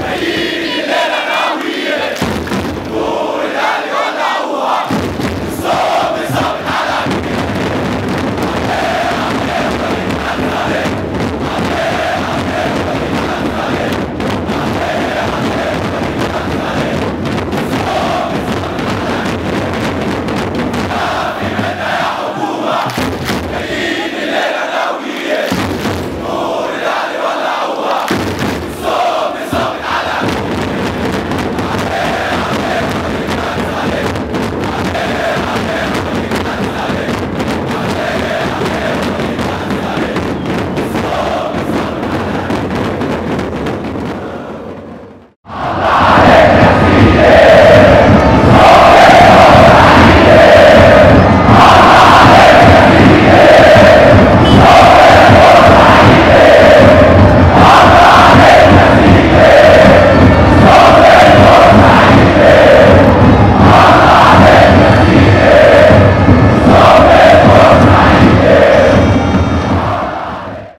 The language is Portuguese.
Feliz